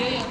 yeah.